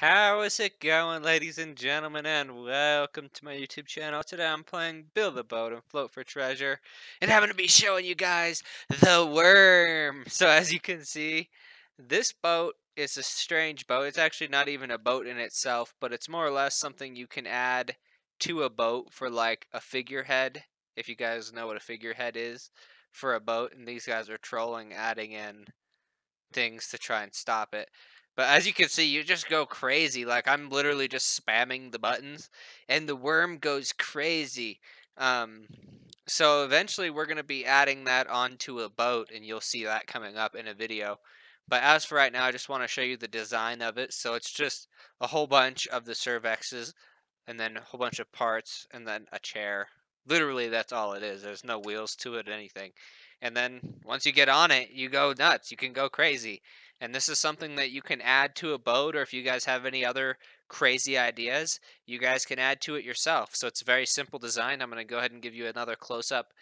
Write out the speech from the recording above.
How is it going, ladies and gentlemen, and welcome to my YouTube channel. Today I'm playing Build a Boat and Float for Treasure, and I'm going to be showing you guys the worm. So as you can see, this boat is a strange boat. It's actually not even a boat in itself, but it's more or less something you can add to a boat for like a figurehead, if you guys know what a figurehead is for a boat, and these guys are trolling, adding in things to try and stop it. But as you can see, you just go crazy. Like I'm literally just spamming the buttons, and the worm goes crazy. Um, so eventually, we're gonna be adding that onto a boat, and you'll see that coming up in a video. But as for right now, I just want to show you the design of it. So it's just a whole bunch of the Servexes, and then a whole bunch of parts, and then a chair. Literally, that's all it is. There's no wheels to it, anything. And then once you get on it, you go nuts. You can go crazy. And this is something that you can add to a boat, or if you guys have any other crazy ideas, you guys can add to it yourself. So it's a very simple design. I'm going to go ahead and give you another close up of that.